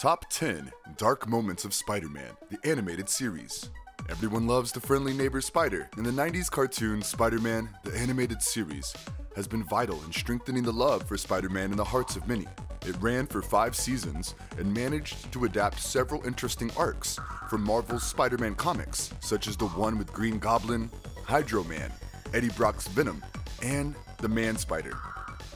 Top 10 Dark Moments of Spider Man, the animated series. Everyone loves the friendly neighbor Spider. In the 90s cartoon Spider Man, the animated series, has been vital in strengthening the love for Spider Man in the hearts of many. It ran for five seasons and managed to adapt several interesting arcs from Marvel's Spider Man comics, such as the one with Green Goblin, Hydro Man, Eddie Brock's Venom, and the Man Spider.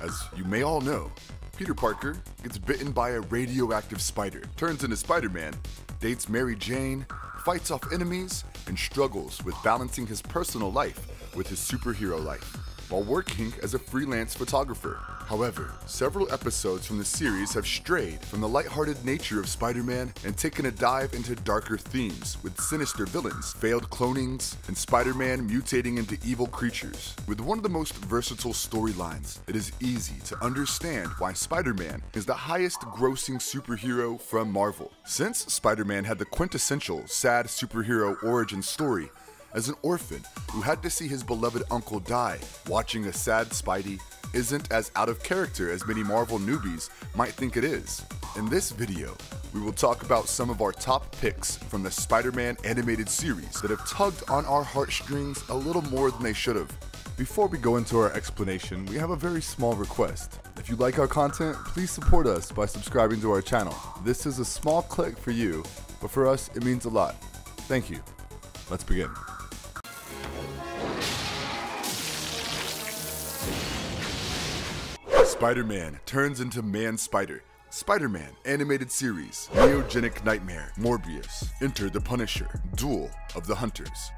As you may all know, Peter Parker gets bitten by a radioactive spider, turns into Spider Man, dates Mary Jane, fights off enemies, and struggles with balancing his personal life with his superhero life while working as a freelance photographer. However, several episodes from the series have strayed from the lighthearted nature of Spider Man and taken a dive into darker themes with sinister villains, failed clonings, and Spider Man mutating into evil creatures. With one of the most versatile storylines, it is easy to understand why Spider Man is the highest grossing superhero from Marvel. Since Spider Man had the quintessential sad superhero origin story, as an orphan who had to see his beloved uncle die, watching a sad Spidey isn't as out of character as many Marvel newbies might think it is. In this video, we will talk about some of our top picks from the Spider-Man animated series that have tugged on our heartstrings a little more than they should have. Before we go into our explanation, we have a very small request. If you like our content, please support us by subscribing to our channel. This is a small click for you, but for us, it means a lot. Thank you. Let's begin. Spider Man turns into Man Spider. Spider Man animated series, Neogenic Nightmare, Morbius, Enter the Punisher, Duel of the Hunters.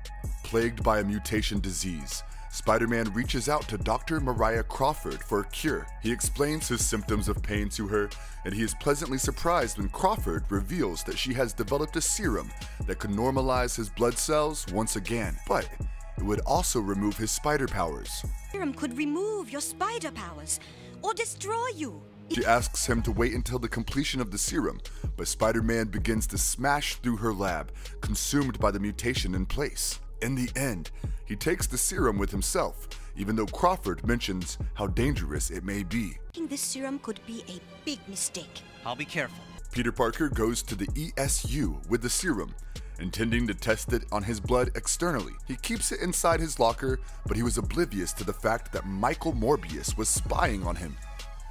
Plagued by a mutation disease, Spider Man reaches out to Dr. Mariah Crawford for a cure. He explains his symptoms of pain to her, and he is pleasantly surprised when Crawford reveals that she has developed a serum that could normalize his blood cells once again. But it would also remove his spider powers. Serum could remove your spider powers or destroy you. She asks him to wait until the completion of the serum, but Spider Man begins to smash through her lab, consumed by the mutation in place. In the end, he takes the serum with himself, even though Crawford mentions how dangerous it may be. Taking this serum could be a big mistake. I'll be careful. Peter Parker goes to the ESU with the serum, intending to test it on his blood externally. He keeps it inside his locker, but he was oblivious to the fact that Michael Morbius was spying on him.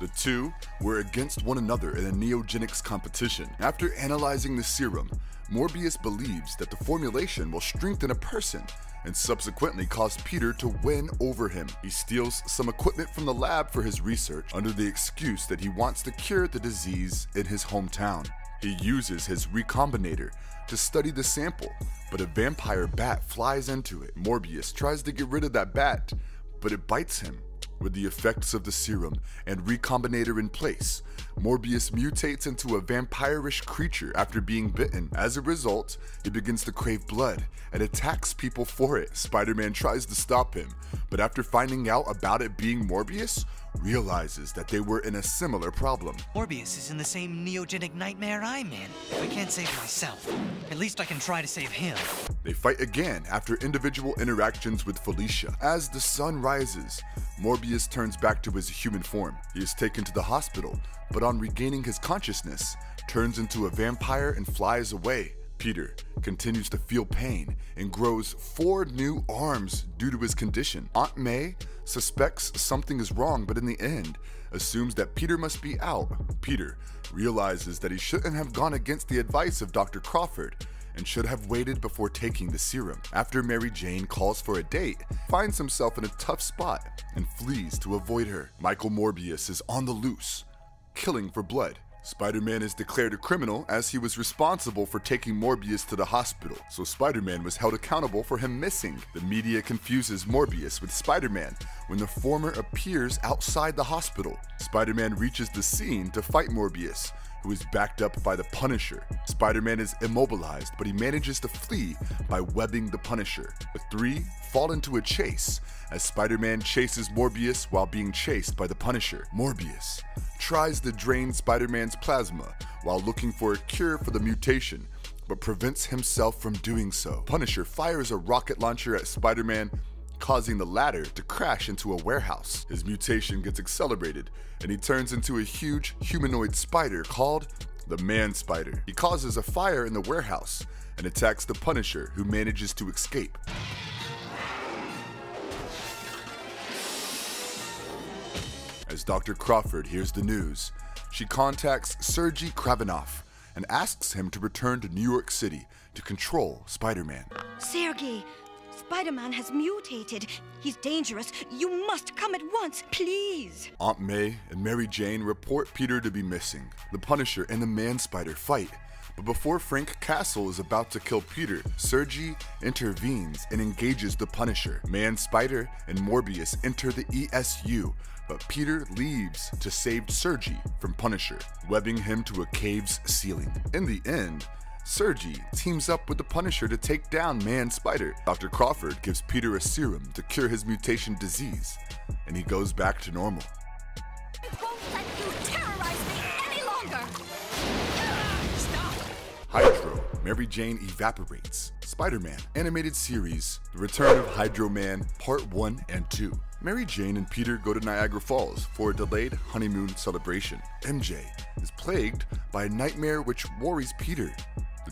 The two were against one another in a neogenics competition. After analyzing the serum, Morbius believes that the formulation will strengthen a person and subsequently cause Peter to win over him. He steals some equipment from the lab for his research under the excuse that he wants to cure the disease in his hometown. He uses his recombinator to study the sample, but a vampire bat flies into it. Morbius tries to get rid of that bat, but it bites him. With the effects of the serum and recombinator in place, Morbius mutates into a vampirish creature after being bitten. As a result, he begins to crave blood and attacks people for it. Spider-Man tries to stop him, but after finding out about it being Morbius, realizes that they were in a similar problem. Morbius is in the same neogenic nightmare I'm in. If I can't save myself, at least I can try to save him. They fight again after individual interactions with Felicia. As the sun rises, Morbius turns back to his human form. He is taken to the hospital, but on regaining his consciousness, turns into a vampire and flies away. Peter continues to feel pain and grows four new arms due to his condition. Aunt May suspects something is wrong, but in the end, assumes that Peter must be out. Peter realizes that he shouldn't have gone against the advice of Dr. Crawford and should have waited before taking the serum. After Mary Jane calls for a date, finds himself in a tough spot and flees to avoid her. Michael Morbius is on the loose, killing for blood. Spider-Man is declared a criminal as he was responsible for taking Morbius to the hospital, so Spider-Man was held accountable for him missing. The media confuses Morbius with Spider-Man when the former appears outside the hospital. Spider-Man reaches the scene to fight Morbius, who is backed up by the Punisher. Spider-Man is immobilized, but he manages to flee by webbing the Punisher. The three fall into a chase as Spider-Man chases Morbius while being chased by the Punisher. Morbius tries to drain Spider-Man's plasma while looking for a cure for the mutation, but prevents himself from doing so. Punisher fires a rocket launcher at Spider-Man causing the latter to crash into a warehouse. His mutation gets accelerated, and he turns into a huge humanoid spider called the Man Spider. He causes a fire in the warehouse and attacks the Punisher, who manages to escape. As Dr. Crawford hears the news, she contacts Sergei Kravinoff and asks him to return to New York City to control Spider-Man. Sergei, Spider-Man has mutated. He's dangerous. You must come at once, please. Aunt May and Mary Jane report Peter to be missing. The Punisher and the Man Spider fight. But before Frank Castle is about to kill Peter, Sergei intervenes and engages the Punisher. Man Spider and Morbius enter the ESU, but Peter leaves to save Sergei from Punisher, webbing him to a cave's ceiling. In the end, Sergei teams up with the Punisher to take down Man Spider. Dr. Crawford gives Peter a serum to cure his mutation disease, and he goes back to normal. I won't let you terrorize me any longer! Ah, Hydro, Mary Jane evaporates. Spider Man animated series, The Return of Hydro Man, Part 1 and 2. Mary Jane and Peter go to Niagara Falls for a delayed honeymoon celebration. MJ is plagued by a nightmare which worries Peter.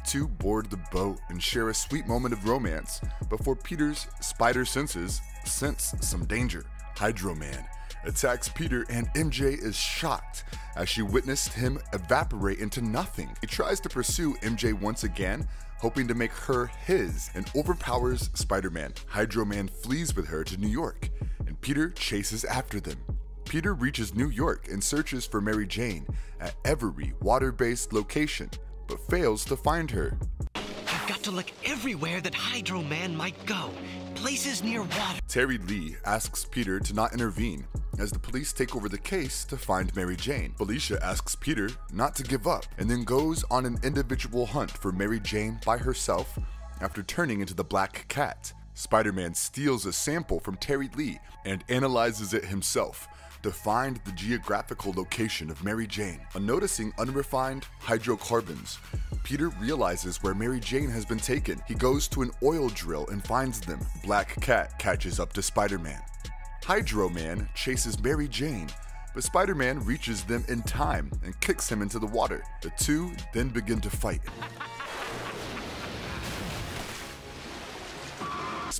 Two board the boat and share a sweet moment of romance before Peter's spider senses sense some danger. Hydro Man attacks Peter, and MJ is shocked as she witnessed him evaporate into nothing. He tries to pursue MJ once again, hoping to make her his, and overpowers Spider Man. Hydro Man flees with her to New York, and Peter chases after them. Peter reaches New York and searches for Mary Jane at every water based location, but fails to find her. I've got to look everywhere that Hydro Man might go. Places near water. Terri Lee asks Peter to not intervene as the police take over the case to find Mary Jane. Felicia asks Peter not to give up and then goes on an individual hunt for Mary Jane by herself after turning into the Black Cat. Spider Man steals a sample from Terri Lee and analyzes it himself to find the geographical location of Mary Jane. On noticing unrefined hydrocarbons, Peter realizes where Mary Jane has been taken. He goes to an oil drill and finds them. Black Cat catches up to Spider Man. Hydro Man chases Mary Jane, but Spider Man reaches them in time and kicks him into the water. The two then begin to fight.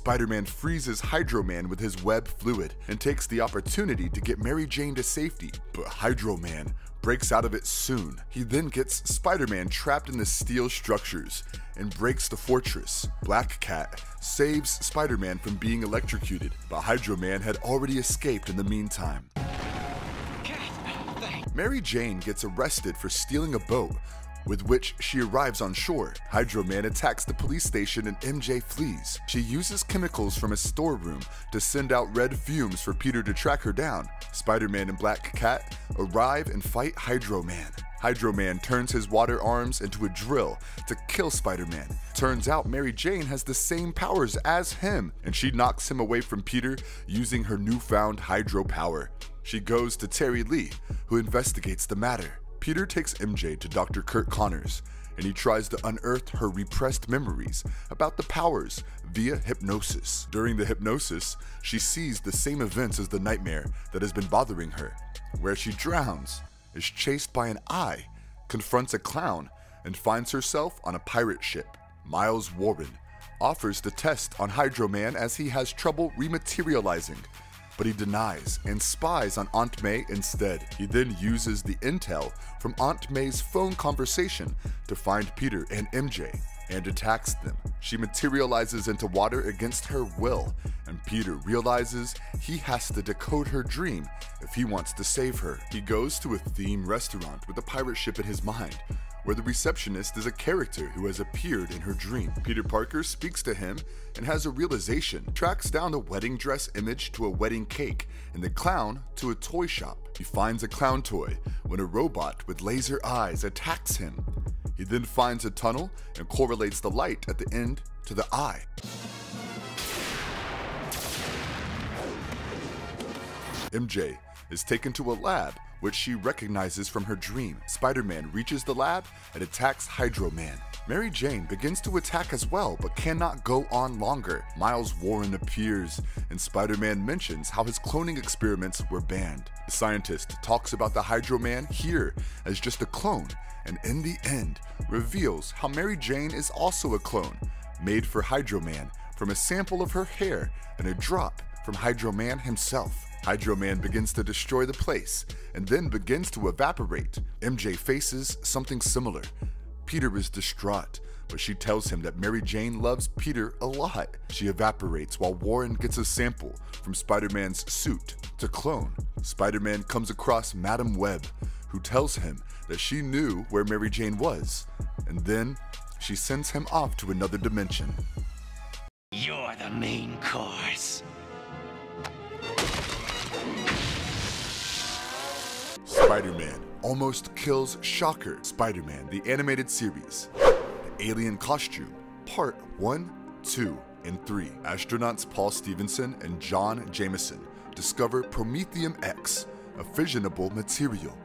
Spider Man freezes Hydro Man with his web fluid and takes the opportunity to get Mary Jane to safety, but Hydro Man breaks out of it soon. He then gets Spider Man trapped in the steel structures and breaks the fortress. Black Cat saves Spider Man from being electrocuted, but Hydro Man had already escaped in the meantime. Mary Jane gets arrested for stealing a boat, with which she arrives on shore. Hydro Man attacks the police station and MJ flees. She uses chemicals from a storeroom to send out red fumes for Peter to track her down. Spider Man and Black Cat arrive and fight Hydro Man. Hydro Man turns his water arms into a drill to kill Spider Man. Turns out Mary Jane has the same powers as him, and she knocks him away from Peter using her newfound hydro power. She goes to Terri Lee, who investigates the matter. Peter takes MJ to Dr. Curt Connors, and he tries to unearth her repressed memories about the powers via hypnosis. During the hypnosis, she sees the same events as the nightmare that has been bothering her, where she drowns, is chased by an eye, confronts a clown, and finds herself on a pirate ship. Miles Warren offers the test on Hydro Man as he has trouble rematerializing, but he denies and spies on Aunt May instead. He then uses the intel from Aunt May's phone conversation to find Peter and MJ and attacks them. She materializes into water against her will, and Peter realizes he has to decode her dream if he wants to save her. He goes to a theme restaurant with a pirate ship in his mind, where the receptionist is a character who has appeared in her dream. Peter Parker speaks to him and has a realization, tracks down the wedding dress image to a wedding cake, and the clown to a toy shop. He finds a clown toy when a robot with laser eyes attacks him. He then finds a tunnel and correlates the light at the end to the eye. MJ is taken to a lab which she recognizes from her dream. Spider-Man reaches the lab and attacks Hydro Man. Mary Jane begins to attack as well, but cannot go on longer. Miles Warren appears, and Spider-Man mentions how his cloning experiments were banned. The scientist talks about the Hydro Man here as just a clone, and in the end, reveals how Mary Jane is also a clone, made for Hydro Man from a sample of her hair and a drop from Hydro Man himself. Hydro Man begins to destroy the place and then begins to evaporate. MJ faces something similar. Peter is distraught, but she tells him that Mary Jane loves Peter a lot. She evaporates while Warren gets a sample from Spider Man's suit to clone. Spider Man comes across Madame Web, who tells him that she knew where Mary Jane was, and then she sends him off to another dimension. You're the main course. Spider-Man almost kills Shocker. Spider-Man, the animated series. The Alien Costume, Part 1, 2, and 3. Astronauts Paul Stevenson and John Jameson discover Promethium X, a fissionable material.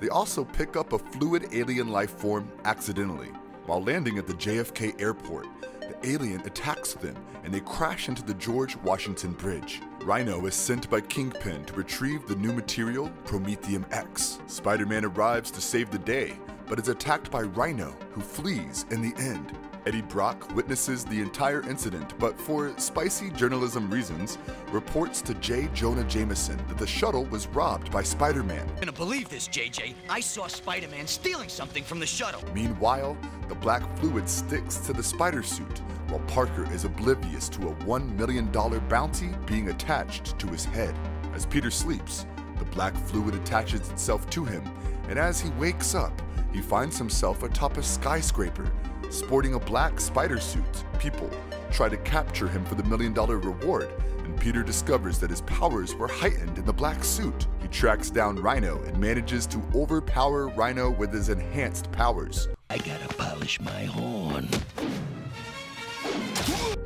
They also pick up a fluid alien life form accidentally. While landing at the JFK airport, the alien attacks them and they crash into the George Washington Bridge. Rhino is sent by Kingpin to retrieve the new material, Promethium X. Spider Man arrives to save the day, but is attacked by Rhino, who flees in the end. Eddie Brock witnesses the entire incident, but for spicy journalism reasons, reports to J. Jonah Jameson that the shuttle was robbed by Spider Man. I'm Gonna believe this, JJ. I saw Spider-Man stealing something from the shuttle. Meanwhile, the black fluid sticks to the spider suit, while Parker is oblivious to a $1 million bounty being attached to his head. As Peter sleeps, the black fluid attaches itself to him, and as he wakes up, he finds himself atop a skyscraper, sporting a black spider suit. People try to capture him for the million dollar reward, and Peter discovers that his powers were heightened in the black suit. He tracks down Rhino and manages to overpower Rhino with his enhanced powers. I gotta polish my horn.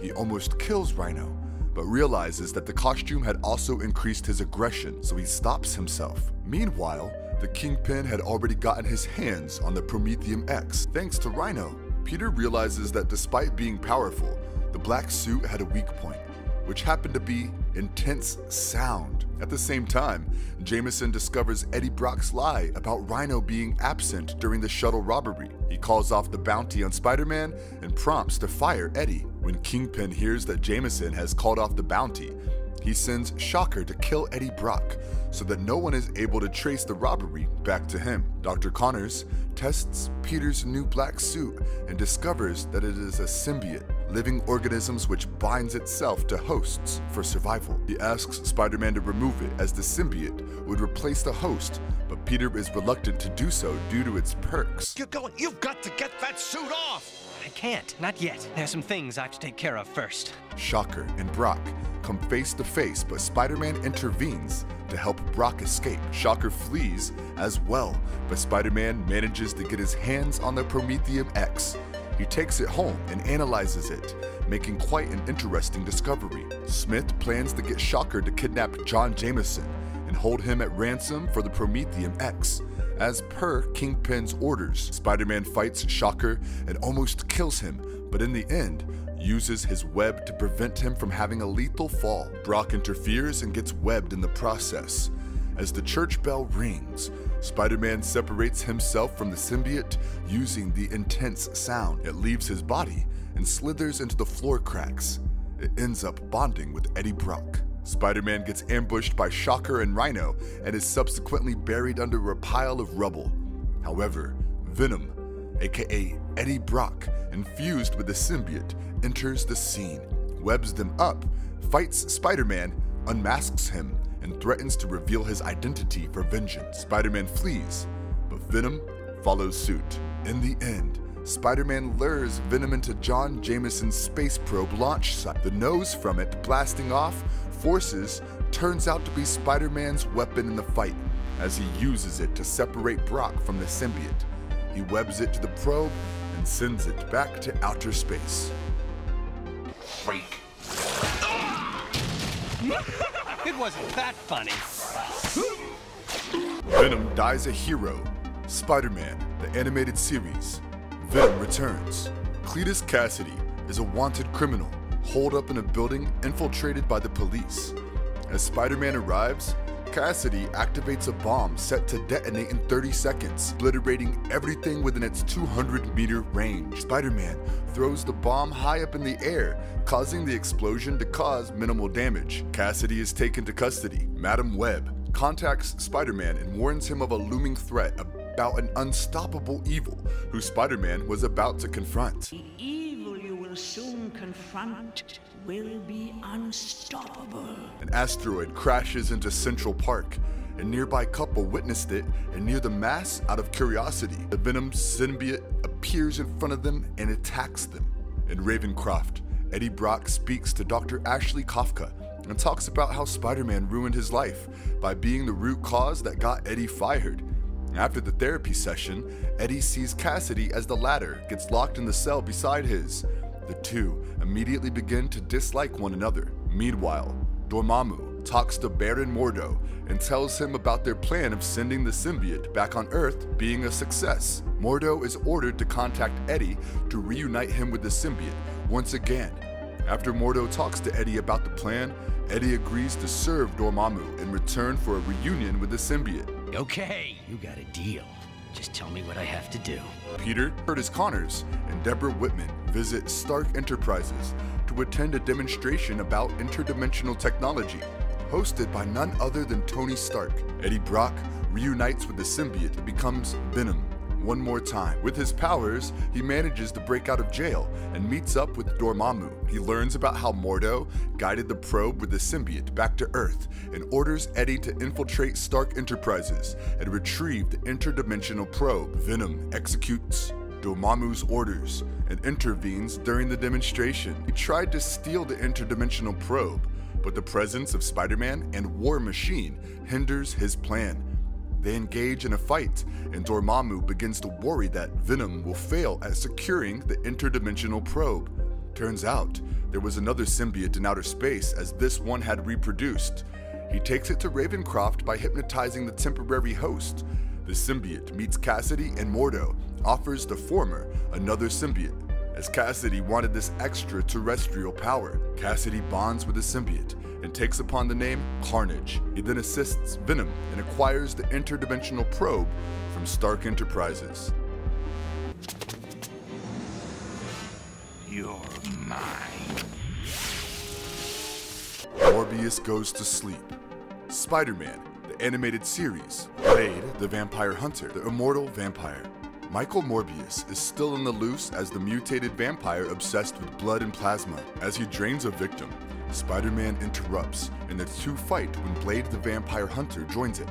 He almost kills Rhino, but realizes that the costume had also increased his aggression, so he stops himself. Meanwhile, the Kingpin had already gotten his hands on the Promethium X. Thanks to Rhino, Peter realizes that despite being powerful, the black suit had a weak point, which happened to be intense sound. At the same time, Jameson discovers Eddie Brock's lie about Rhino being absent during the shuttle robbery. He calls off the bounty on Spider Man and prompts to fire Eddie. When Kingpin hears that Jameson has called off the bounty, he sends Shocker to kill Eddie Brock so that no one is able to trace the robbery back to him. Dr. Connors tests Peter's new black suit and discovers that it is a symbiote, living organisms which binds itself to hosts for survival. He asks Spider-Man to remove it as the symbiote would replace the host, but Peter is reluctant to do so due to its perks. You're going. You've got to get that suit off. I can't, not yet. There's some things I have to take care of first. Shocker and Brock come face to face, but Spider Man intervenes to help Brock escape. Shocker flees as well, but Spider Man manages to get his hands on the Promethium X. He takes it home and analyzes it, making quite an interesting discovery. Smith plans to get Shocker to kidnap John Jameson and hold him at ransom for the Promethium X. As per Kingpin's orders, Spider Man fights Shocker and almost kills him, but in the end, uses his web to prevent him from having a lethal fall. Brock interferes and gets webbed in the process. As the church bell rings, Spider Man separates himself from the symbiote using the intense sound. It leaves his body and slithers into the floor cracks. It ends up bonding with Eddie Brock. Spider Man gets ambushed by Shocker and Rhino and is subsequently buried under a pile of rubble. However, Venom, aka Eddie Brock, infused with the symbiote, enters the scene, webs them up, fights Spider Man, unmasks him, and threatens to reveal his identity for vengeance. Spider Man flees, but Venom follows suit. In the end, Spider Man lures Venom into John Jameson's space probe launch site. The nose from it, blasting off, forces turns out to be Spider Man's weapon in the fight, as he uses it to separate Brock from the symbiote. He webs it to the probe and sends it back to outer space. Freak. It wasn't that funny. Venom dies a hero. Spider-Man, the animated series. Venom returns. Cletus Cassidy is a wanted criminal holed up in a building infiltrated by the police. As Spider-Man arrives, Cassidy activates a bomb set to detonate in 30 seconds, obliterating everything within its 200 meter range. Spider-Man throws the bomb high up in the air, causing the explosion to cause minimal damage. Cassidy is taken to custody. Madame Web contacts Spider-Man and warns him of a looming threat about an unstoppable evil who Spider-Man was about to confront. The evil you will soon confront will be unstoppable. An asteroid crashes into Central Park. A nearby couple witnessed it, and near the mass, out of curiosity, the Venom symbiote appears in front of them and attacks them. In Ravencroft, Eddie Brock speaks to Dr. Ashley Kafka and talks about how Spider Man ruined his life by being the root cause that got Eddie fired. After the therapy session, Eddie sees Cassidy as the latter gets locked in the cell beside his. The two immediately begin to dislike one another. Meanwhile, Dormammu talks to Baron Mordo and tells him about their plan of sending the symbiote back on Earth being a success. Mordo is ordered to contact Eddie to reunite him with the symbiote once again. After Mordo talks to Eddie about the plan, Eddie agrees to serve Dormammu in return for a reunion with the symbiote. Okay, you got a deal. Just tell me what I have to do. Peter, Curtis Connors, and Debra Whitman visit Stark Enterprises to attend a demonstration about interdimensional technology, hosted by none other than Tony Stark. Eddie Brock reunites with the symbiote and becomes Venom one more time. With his powers, he manages to break out of jail and meets up with Dormammu. He learns about how Mordo guided the probe with the symbiote back to Earth and orders Eddie to infiltrate Stark Enterprises and retrieve the interdimensional probe. Venom executes Dormammu's orders and intervenes during the demonstration. He tried to steal the interdimensional probe, but the presence of Spider-Man and War Machine hinders his plan. They engage in a fight, and Dormammu begins to worry that Venom will fail at securing the interdimensional probe. Turns out, there was another symbiote in outer space as this one had reproduced. He takes it to Ravencroft by hypnotizing the temporary host. The symbiote meets Cassidy and Mordo, offers the former another symbiote. As Cassidy wanted this extraterrestrial power, Cassidy bonds with the symbiote and takes upon the name Carnage. He then assists Venom and acquires the interdimensional probe from Stark Enterprises. You're mine. Morbius goes to sleep. Spider-Man, the animated series. Blade, the vampire hunter, the immortal vampire. Michael Morbius is still in the loose as the mutated vampire obsessed with blood and plasma. As he drains a victim, Spider-Man interrupts, and the two fight when Blade the Vampire Hunter joins it,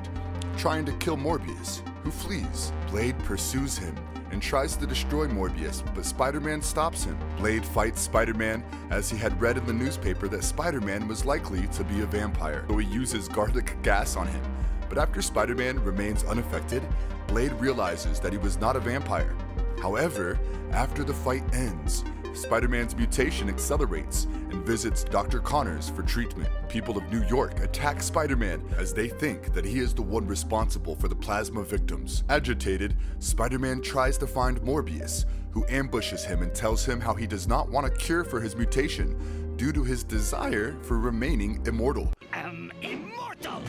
trying to kill Morbius, who flees. Blade pursues him and tries to destroy Morbius, but Spider-Man stops him. Blade fights Spider-Man as he had read in the newspaper that Spider-Man was likely to be a vampire, so he uses garlic gas on him. But after Spider-Man remains unaffected, Blade realizes that he was not a vampire. However, after the fight ends, Spider-Man's mutation accelerates and visits Dr. Connors for treatment. People of New York attack Spider-Man as they think that he is the one responsible for the plasma victims. Agitated, Spider-Man tries to find Morbius, who ambushes him and tells him how he does not want a cure for his mutation due to his desire for remaining immortal. I'm immortal.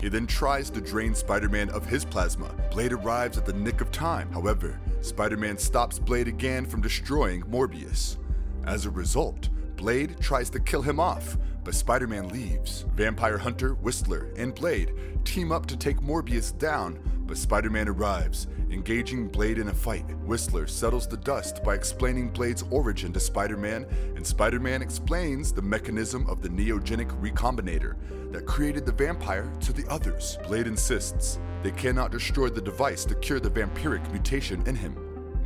He then tries to drain Spider-Man of his plasma. Blade arrives at the nick of time. However, Spider-Man stops Blade again from destroying Morbius. As a result, Blade tries to kill him off, but Spider-Man leaves. Vampire Hunter, Whistler, and Blade team up to take Morbius down, but Spider-Man arrives, engaging Blade in a fight. Whistler settles the dust by explaining Blade's origin to Spider-Man, and Spider-Man explains the mechanism of the neogenic recombinator that created the vampire to the others. Blade insists they cannot destroy the device to cure the vampiric mutation in him.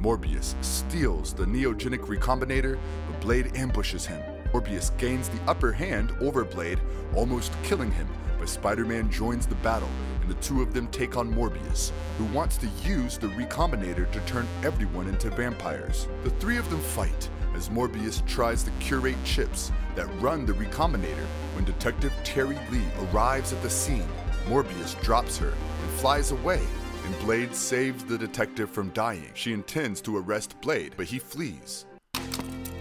Morbius steals the neogenic recombinator, but Blade ambushes him. Morbius gains the upper hand over Blade, almost killing him, but Spider-Man joins the battle, and the two of them take on Morbius, who wants to use the recombinator to turn everyone into vampires. The three of them fight, as Morbius tries to curate chips that run the recombinator when Detective Terri Lee arrives at the scene. Morbius drops her and flies away, and Blade saves the detective from dying. She intends to arrest Blade, but he flees.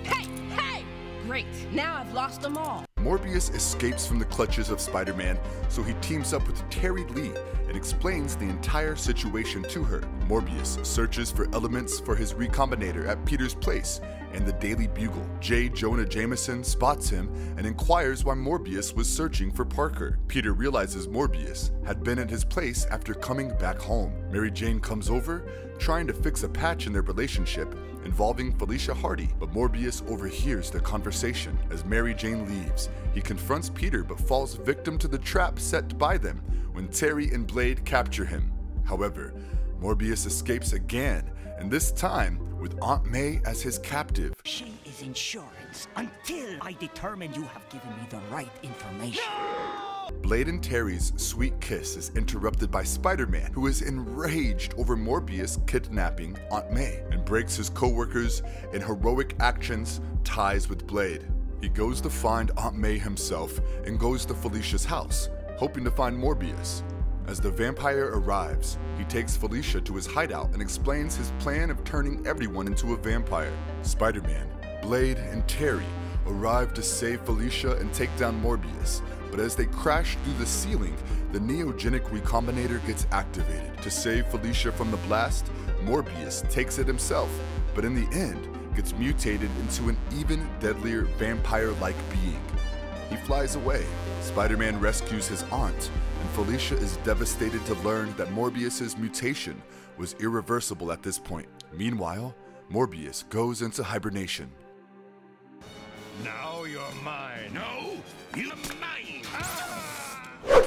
Hey, hey! Great, now I've lost them all. Morbius escapes from the clutches of Spider Man, so he teams up with Terri Lee and explains the entire situation to her. Morbius searches for elements for his recombinator at Peter's place and the Daily Bugle. J. Jonah Jameson spots him and inquires why Morbius was searching for Parker. Peter realizes Morbius had been at his place after coming back home. Mary Jane comes over, trying to fix a patch in their relationship involving Felicia Hardy, but Morbius overhears the conversation. As Mary Jane leaves, he confronts Peter but falls victim to the trap set by them when Terri and Blade capture him. However, Morbius escapes again, and this time with Aunt May as his captive. She is insurance until I determine you have given me the right information. Blade and Terri's sweet kiss is interrupted by Spider Man, who is enraged over Morbius kidnapping Aunt May and breaks his co workers in heroic actions ties with Blade. He goes to find Aunt May himself and goes to Felicia's house, hoping to find Morbius. As the vampire arrives, he takes Felicia to his hideout and explains his plan of turning everyone into a vampire. Spider Man, Blade, and Terri arrive to save Felicia and take down Morbius, but as they crash through the ceiling, the neogenic recombinator gets activated. To save Felicia from the blast, Morbius takes it himself, but in the end, gets mutated into an even deadlier vampire-like being. He flies away. Spider-Man rescues his aunt, and Felicia is devastated to learn that Morbius's mutation was irreversible at this point. Meanwhile, Morbius goes into hibernation. Now you're mine. No, you're mine.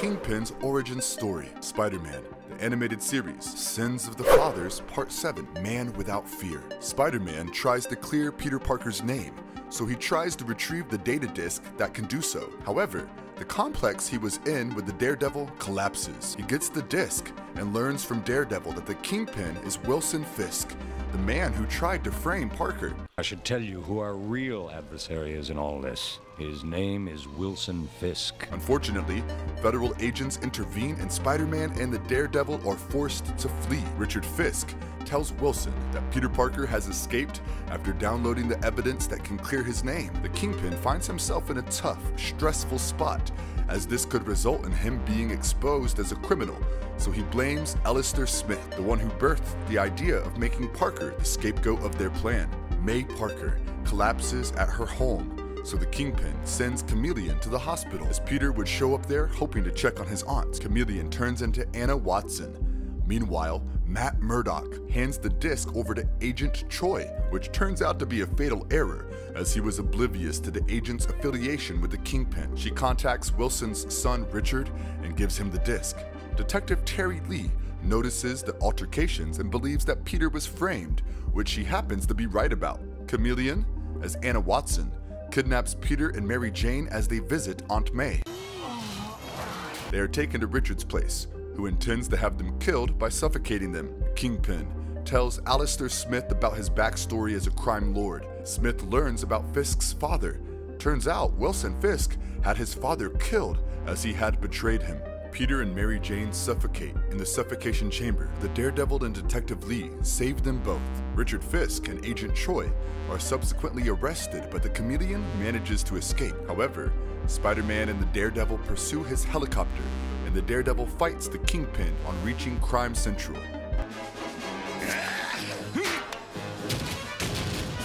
Kingpin's origin story, Spider-Man, the animated series, Sins of the Fathers, Part 7, Man Without Fear. Spider-Man tries to clear Peter Parker's name, so he tries to retrieve the data disk that can do so. However, the complex he was in with the Daredevil collapses. He gets the disk and learns from Daredevil that the Kingpin is Wilson Fisk, the man who tried to frame Parker. I should tell you who our real adversary is in all this. His name is Wilson Fisk. Unfortunately, federal agents intervene and Spider-Man and the Daredevil are forced to flee. Richard Fisk tells Wilson that Peter Parker has escaped after downloading the evidence that can clear his name. The Kingpin finds himself in a tough, stressful spot as this could result in him being exposed as a criminal, so he blames Alistair Smith, the one who birthed the idea of making Parker the scapegoat of their plan. May Parker collapses at her home, so the Kingpin sends Chameleon to the hospital. As Peter would show up there hoping to check on his aunt, Chameleon turns into Anna Watson. Meanwhile, Matt Murdock hands the disc over to Agent Choi, which turns out to be a fatal error, as he was oblivious to the agent's affiliation with the Kingpin. She contacts Wilson's son Richard and gives him the disc. Detective Terri Lee notices the altercations and believes that Peter was framed, which she happens to be right about. Chameleon, as Anna Watson, kidnaps Peter and Mary Jane as they visit Aunt May. They are taken to Richard's place, who intends to have them killed by suffocating them. Kingpin tells Alistair Smith about his backstory as a crime lord. Smith learns about Fisk's father. Turns out Wilson Fisk had his father killed as he had betrayed him. Peter and Mary Jane suffocate in the suffocation chamber. The Daredevil and Detective Lee save them both. Richard Fisk and Agent Choi are subsequently arrested, but the chameleon manages to escape. However, Spider-Man and the Daredevil pursue his helicopter, the Daredevil fights the Kingpin on reaching Crime Central.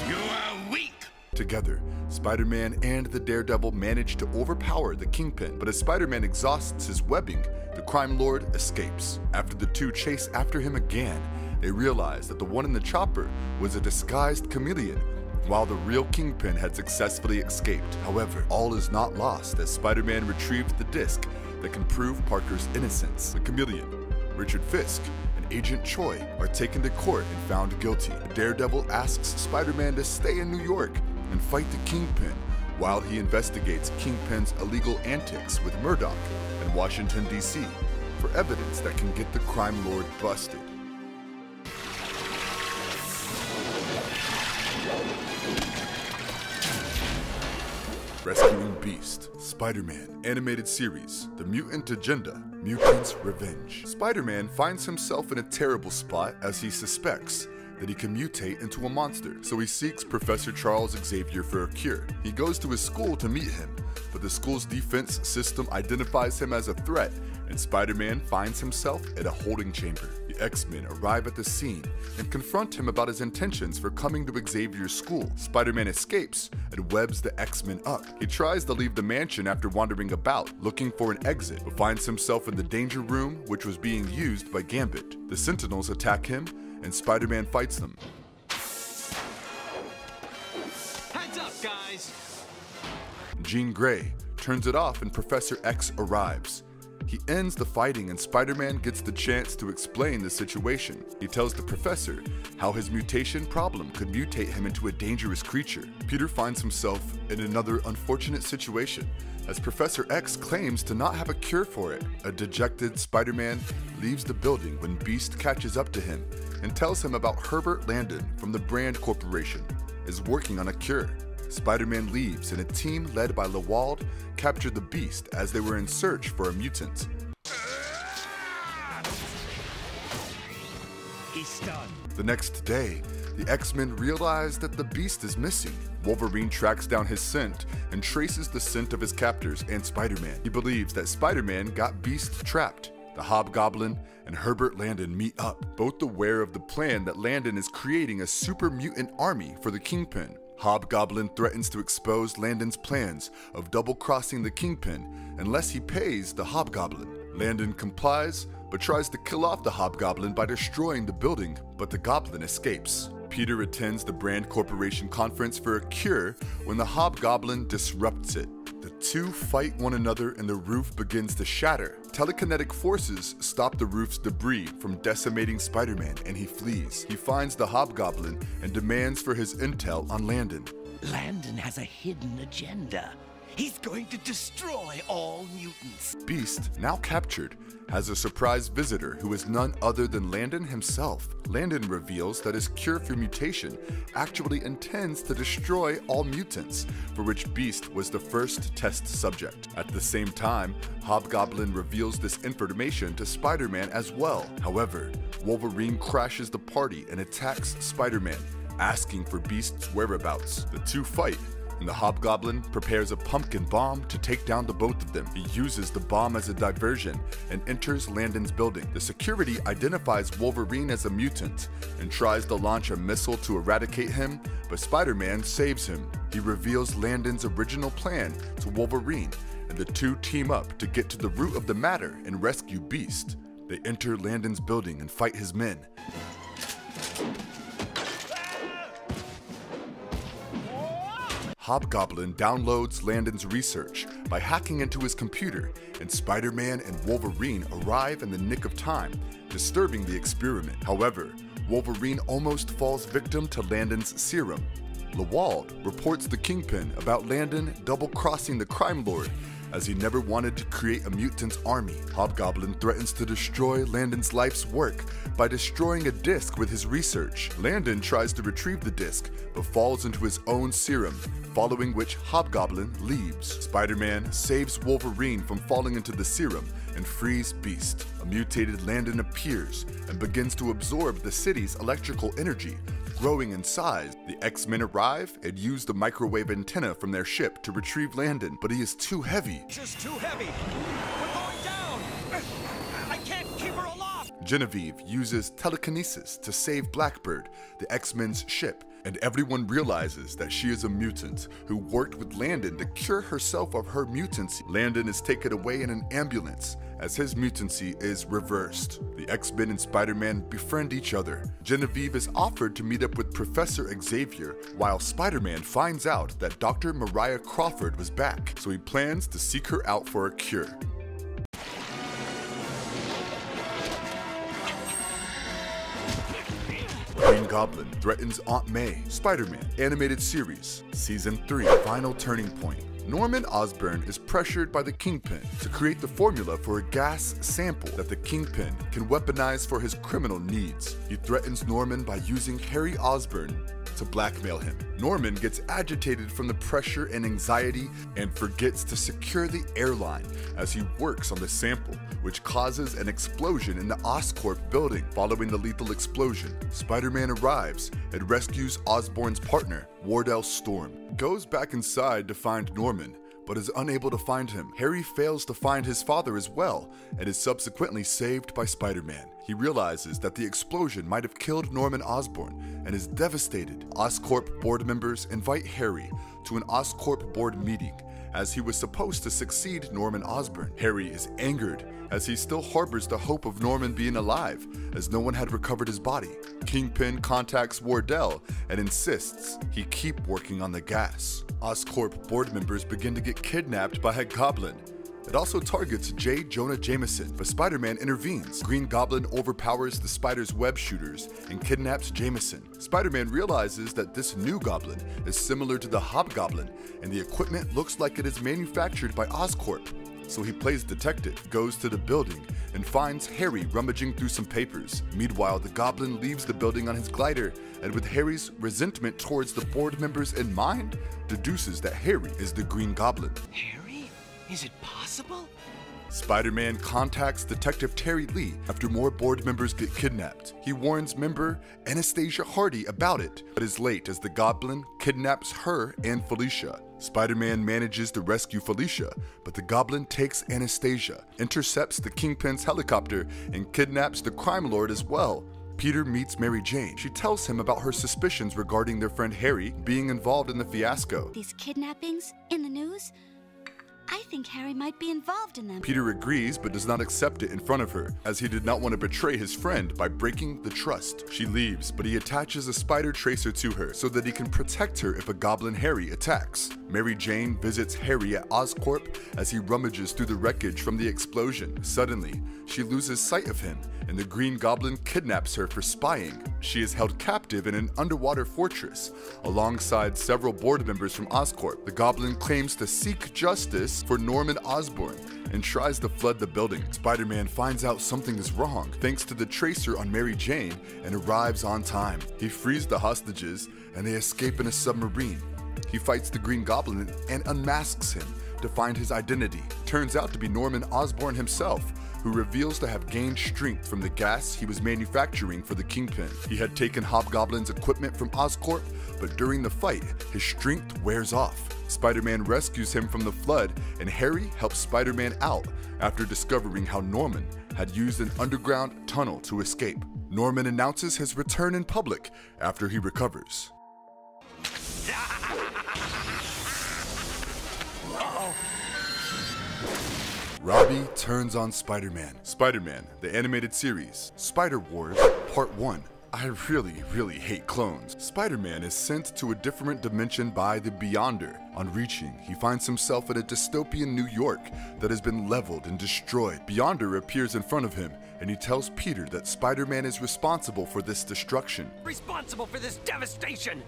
You are weak. Together, Spider-Man and the Daredevil manage to overpower the Kingpin, but as Spider-Man exhausts his webbing, the crime lord escapes. After the two chase after him again, they realize that the one in the chopper was a disguised chameleon, while the real Kingpin had successfully escaped. However, all is not lost as Spider-Man retrieves the disc that can prove Parker's innocence. The chameleon, Richard Fisk, and Agent Choi are taken to court and found guilty. Daredevil asks Spider-Man to stay in New York and fight the Kingpin while he investigates Kingpin's illegal antics with Murdock in Washington, D.C. for evidence that can get the crime lord busted. Rescuing Beast, Spider-Man Animated Series, The Mutant Agenda, Mutants Revenge. Spider Man finds himself in a terrible spot as he suspects that he can mutate into a monster, so he seeks Professor Charles Xavier for a cure. He goes to his school to meet him, but the school's defense system identifies him as a threat, and Spider Man finds himself at a holding chamber. The X Men arrive at the scene and confront him about his intentions for coming to Xavier's school. Spider Man escapes and webs the X Men up. He tries to leave the mansion after wandering about, looking for an exit, but finds himself in the danger room, which was being used by Gambit. The Sentinels attack him, and Spider Man fights them. Heads up, guys! Jean Grey turns it off and Professor X arrives. He ends the fighting and Spider-Man gets the chance to explain the situation. He tells the professor how his mutation problem could mutate him into a dangerous creature. Peter finds himself in another unfortunate situation as Professor X claims to not have a cure for it. A dejected Spider-Man leaves the building when Beast catches up to him and tells him about Herbert Landon from the Brand Corporation is working on a cure. Spider-Man leaves and a team led by Lewald capture the Beast as they were in search for a mutant. He's stunned. The next day, the X-Men realize that the Beast is missing. Wolverine tracks down his scent and traces the scent of his captors and Spider-Man. He believes that Spider-Man got Beast trapped. The Hobgoblin and Herbert Landon meet up, both aware of the plan that Landon is creating a super mutant army for the Kingpin. Hobgoblin threatens to expose Landon's plans of double crossing the Kingpin unless he pays the Hobgoblin. Landon complies, but tries to kill off the Hobgoblin by destroying the building, but the Goblin escapes. Peter attends the Brand Corporation conference for a cure when the Hobgoblin disrupts it. Two fight one another and the roof begins to shatter. Telekinetic forces stop the roof's debris from decimating Spider Man and he flees. He finds the Hobgoblin and demands for his intel on Landon. Landon has a hidden agenda. He's going to destroy all mutants. Beast, now captured, has a surprise visitor who is none other than Landon himself. Landon reveals that his cure for mutation actually intends to destroy all mutants, for which Beast was the first test subject. At the same time, Hobgoblin reveals this information to Spider Man as well. However, Wolverine crashes the party and attacks Spider Man, asking for Beast's whereabouts. The two fight, and the Hobgoblin prepares a pumpkin bomb to take down the both of them. He uses the bomb as a diversion and enters Landon's building. The security identifies Wolverine as a mutant and tries to launch a missile to eradicate him, but Spider-Man saves him. He reveals Landon's original plan to Wolverine, and the two team up to get to the root of the matter and rescue Beast. They enter Landon's building and fight his men. Hobgoblin downloads Landon's research by hacking into his computer, and Spider Man and Wolverine arrive in the nick of time, disturbing the experiment. However, Wolverine almost falls victim to Landon's serum. Lewald reports the Kingpin about Landon double crossing the crime lord as he never wanted to create a mutant's army. Hobgoblin threatens to destroy Landon's life's work by destroying a disc with his research. Landon tries to retrieve the disc, but falls into his own serum, following which Hobgoblin leaves. Spider-Man saves Wolverine from falling into the serum and frees Beast. A mutated Landon appears and begins to absorb the city's electrical energy, growing in size. The X-Men arrive and use the microwave antenna from their ship to retrieve Landon, but he is too heavy. Just too heavy. We're going down. I can't keep her aloft. Genevieve uses telekinesis to save Blackbird, the X-Men's ship, and everyone realizes that she is a mutant who worked with Landon to cure herself of her mutancy. Landon is taken away in an ambulance as his mutancy is reversed. The X-Men and Spider-Man befriend each other. Genevieve is offered to meet up with Professor Xavier, while Spider-Man finds out that Dr. Mariah Crawford was back, so he plans to seek her out for a cure. Green Goblin threatens Aunt May. Spider-Man Animated Series Season 3 Final Turning Point Norman Osborn is pressured by the Kingpin to create the formula for a gas sample that the Kingpin can weaponize for his criminal needs. He threatens Norman by using Harry Osborn to blackmail him. Norman gets agitated from the pressure and anxiety and forgets to secure the airline as he works on the sample, which causes an explosion in the Oscorp building. Following the lethal explosion, Spider-Man arrives and rescues Osborn's partner, Wardell Storm. Goes back inside to find Norman, but is unable to find him. Harry fails to find his father as well and is subsequently saved by Spider Man. He realizes that the explosion might have killed Norman Osborn and is devastated. Oscorp board members invite Harry to an Oscorp board meeting as he was supposed to succeed Norman Osborn. Harry is angered as he still harbors the hope of Norman being alive, as no one had recovered his body. Kingpin contacts Wardell and insists he keep working on the gas. Oscorp board members begin to get kidnapped by a goblin. It also targets J. Jonah Jameson, but Spider Man intervenes. Green Goblin overpowers the spider's web shooters and kidnaps Jameson. Spider Man realizes that this new goblin is similar to the Hobgoblin, and the equipment looks like it is manufactured by Oscorp. So he plays detective, goes to the building, and finds Harry rummaging through some papers. Meanwhile, the goblin leaves the building on his glider, and with Harry's resentment towards the board members in mind, deduces that Harry is the Green Goblin. Harry? Is it possible? Spider Man contacts Detective Terri Lee after more board members get kidnapped. He warns member Anastasia Hardy about it, but is late as the goblin kidnaps her and Felicia. Spider Man manages to rescue Felicia, but the goblin takes Anastasia, intercepts the Kingpin's helicopter, and kidnaps the crime lord as well. Peter meets Mary Jane. She tells him about her suspicions regarding their friend Harry being involved in the fiasco. These kidnappings in the news? I think Harry might be involved in them. Peter agrees but does not accept it in front of her, as he did not want to betray his friend by breaking the trust. She leaves, but he attaches a spider tracer to her so that he can protect her if a goblin Harry attacks. Mary Jane visits Harry at Oscorp as he rummages through the wreckage from the explosion. Suddenly, she loses sight of him, and the Green Goblin kidnaps her for spying. She is held captive in an underwater fortress, alongside several board members from Oscorp. The Goblin claims to seek justice for Norman Osborn and tries to flood the building. Spider Man finds out something is wrong thanks to the tracer on Mary Jane and arrives on time. He frees the hostages and they escape in a submarine. He fights the Green Goblin and unmasks him to find his identity. Turns out to be Norman Osborn himself, who reveals to have gained strength from the gas he was manufacturing for the Kingpin. He had taken Hobgoblin's equipment from Oscorp, but during the fight, his strength wears off. Spider Man rescues him from the flood, and Harry helps Spider Man out after discovering how Norman had used an underground tunnel to escape. Norman announces his return in public after he recovers. Robbie turns on Spider Man. Spider Man, the animated series. Spider Wars, Part 1. I really, really hate clones. Spider Man is sent to a different dimension by the Beyonder. On reaching, he finds himself in a dystopian New York that has been leveled and destroyed. Beyonder appears in front of him, and he tells Peter that Spider Man is responsible for this destruction. Responsible for this devastation!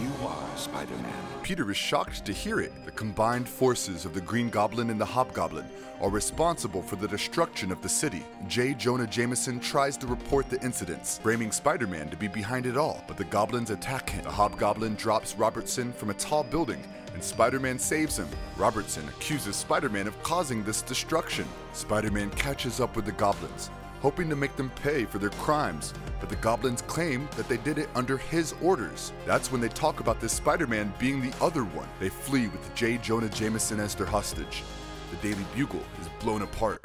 You are Spider-Man. Peter is shocked to hear it. The combined forces of the Green Goblin and the Hobgoblin are responsible for the destruction of the city. J. Jonah Jameson tries to report the incidents, blaming Spider Man to be behind it all, but the goblins attack him. The Hobgoblin drops Robertson from a tall building, and Spider Man saves him. Robertson accuses Spider Man of causing this destruction. Spider Man catches up with the goblins, hoping to make them pay for their crimes, but the goblins claim that they did it under his orders. That's when they talk about this Spider Man being the other one. They flee with J. Jonah Jameson as their hostage. The Daily Bugle is blown apart.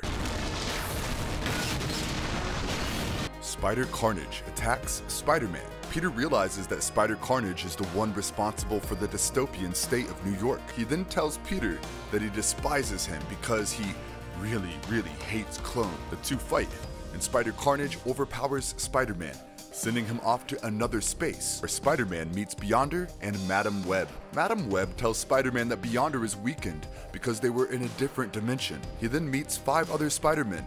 Spider Carnage attacks Spider Man. Peter realizes that Spider Carnage is the one responsible for the dystopian state of New York. He then tells Peter that he despises him because he really, really hates Clone. The two fight, and Spider Carnage overpowers Spider Man, sending him off to another space where Spider Man meets Beyonder and Madame Web. Madame Web tells Spider Man that Beyonder is weakened because they were in a different dimension. He then meets five other Spider Men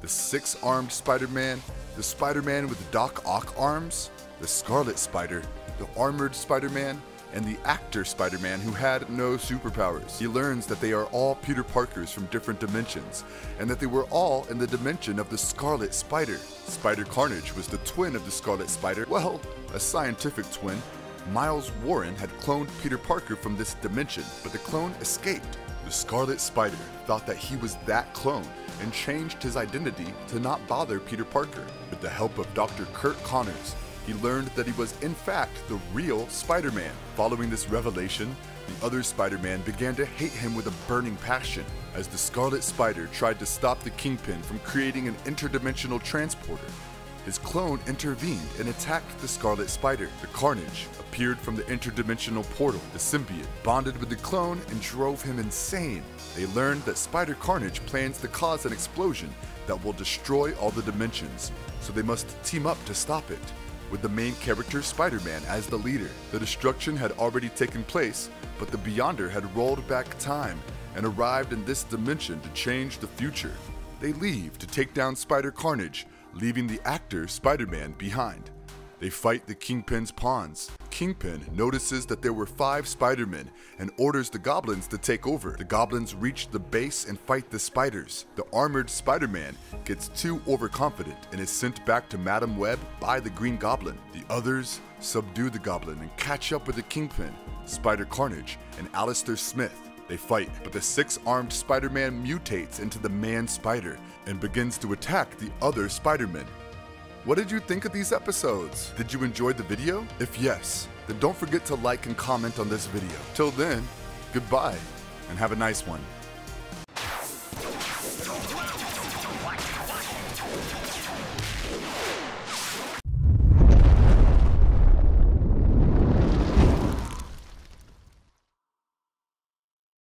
the six armed Spider Man, the Spider Man with Doc Ock arms, the Scarlet Spider, the armored Spider Man, and the actor Spider Man who had no superpowers. He learns that they are all Peter Parkers from different dimensions, and that they were all in the dimension of the Scarlet Spider. Spider Carnage was the twin of the Scarlet Spider, well, a scientific twin, Miles Warren had cloned Peter Parker from this dimension, but the clone escaped. The Scarlet Spider thought that he was that clone and changed his identity to not bother Peter Parker. With the help of Dr. Curt Connors, he learned that he was in fact the real Spider-Man. Following this revelation, the other Spider-Man began to hate him with a burning passion as the Scarlet Spider tried to stop the Kingpin from creating an interdimensional transporter. His clone intervened and attacked the Scarlet Spider. The Carnage appeared from the interdimensional portal. The symbiote bonded with the clone and drove him insane. They learned that Spider Carnage plans to cause an explosion that will destroy all the dimensions, so they must team up to stop it. With the main character Spider-Man as the leader, the destruction had already taken place, but the Beyonder had rolled back time and arrived in this dimension to change the future. They leave to take down Spider Carnage, leaving the actor Spider-Man behind. They fight the Kingpin's pawns. Kingpin notices that there were five Spider-Men and orders the goblins to take over. The goblins reach the base and fight the spiders. The armored Spider-Man gets too overconfident and is sent back to Madame Web by the Green Goblin. The others subdue the goblin and catch up with the Kingpin, Spider Carnage, and Alistair Smith. They fight, but the six-armed Spider-Man mutates into the Man-Spider and begins to attack the other Spider-Men. What did you think of these episodes? Did you enjoy the video? If yes, then don't forget to like and comment on this video. Till then, goodbye, and have a nice one.